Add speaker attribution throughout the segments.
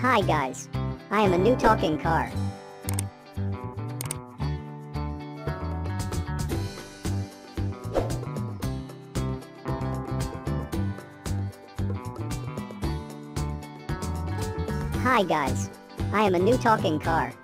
Speaker 1: Hi guys. I am a new talking car. Hi guys. I am a new talking car.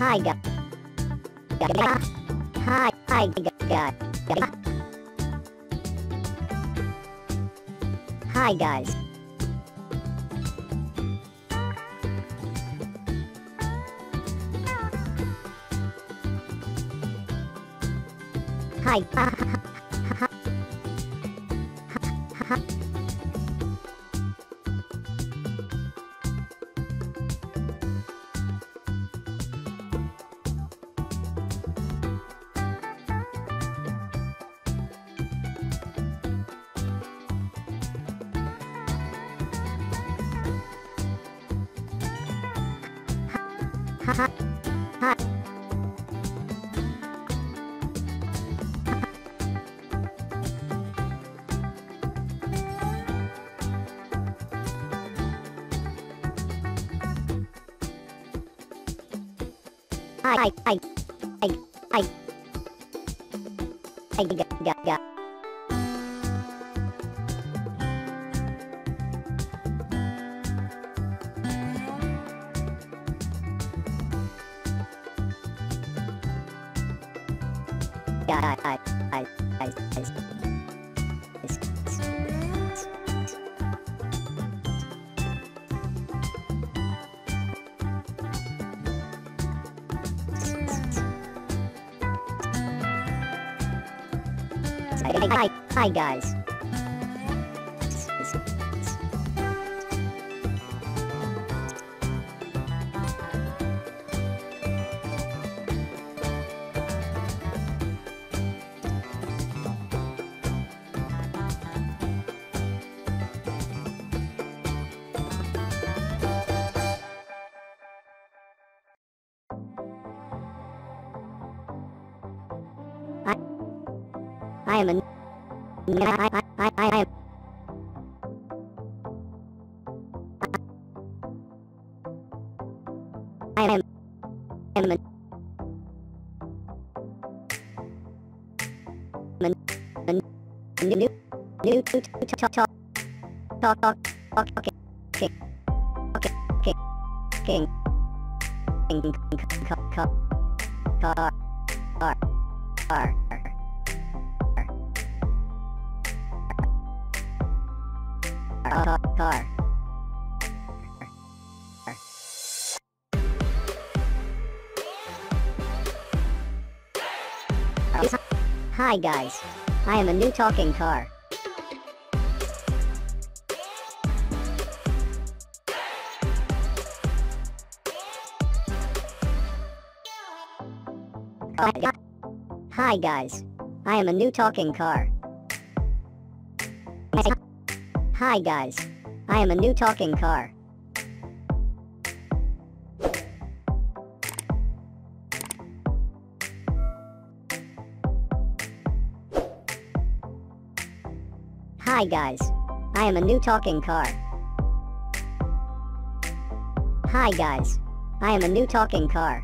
Speaker 1: Hi guys. Hi, hi guys. Hi guys. Hi. Hi, hi, hi, hi. Hi, ga, ga, ga. Yeah, Hi, hi, hi guys. I am a I, I, I, I am I am am a man, man, new new new talk talk talk talk talk talk okay okay okay okay king king car car car car car car car Hi guys. I am a new talking car. Hi guys. I am a new talking car. Hi guys. I am a new talking car. Hi guys. I am a new talking car. Hi guys. I am a new talking car.